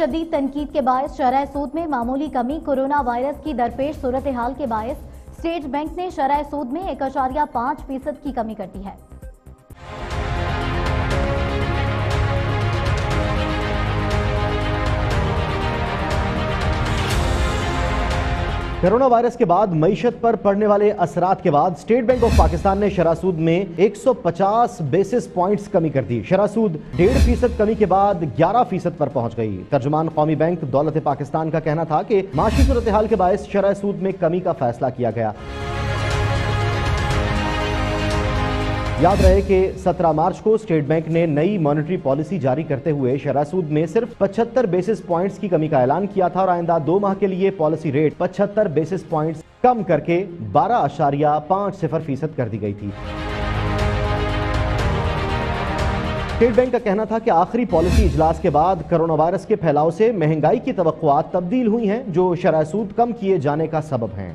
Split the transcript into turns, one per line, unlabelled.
شدید تنقید کے باعث شرح سود میں معمولی کمی کورونا وائرس کی درپیش صورتحال کے باعث اسٹیٹ بینک نے شرح سود میں ایک اشاریہ پانچ فیصد کی کمی کر دی ہے۔
کرونا وائرس کے بعد معیشت پر پڑنے والے اثرات کے بعد اسٹیٹ بینک آف پاکستان نے شرح سود میں ایک سو پچاس بیسس پوائنٹس کمی کر دی۔ شرح سود ڈیڑھ فیصد کمی کے بعد گیارہ فیصد پر پہنچ گئی۔ ترجمان قومی بینک دولت پاکستان کا کہنا تھا کہ معاشی صورتحال کے باعث شرح سود میں کمی کا فیصلہ کیا گیا۔ یاد رہے کہ سترہ مارچ کو اسٹیٹ بینک نے نئی مانیٹری پالیسی جاری کرتے ہوئے شرح سود میں صرف پچھتر بیسس پوائنٹس کی کمی کا اعلان کیا تھا اور آئندہ دو ماہ کے لیے پالیسی ریٹ پچھتر بیسس پوائنٹس کم کر کے بارہ اشاریہ پانچ صفر فیصد کر دی گئی تھی۔ اسٹیٹ بینک کا کہنا تھا کہ آخری پالیسی اجلاس کے بعد کرونا وائرس کے پھیلاؤ سے مہنگائی کی توقعات تبدیل ہوئی ہیں جو شرح سود کم کیے جانے کا سبب ہیں۔